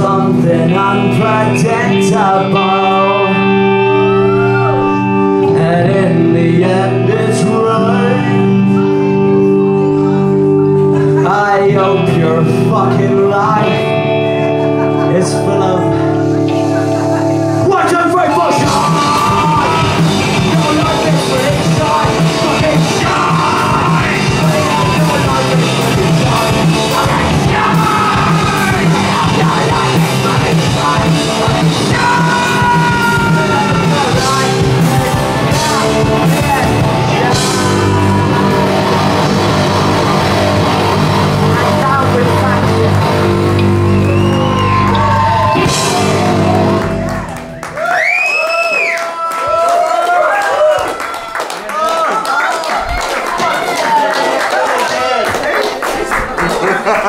something unpredictable. And in the end it's right I hope your fucking life is full of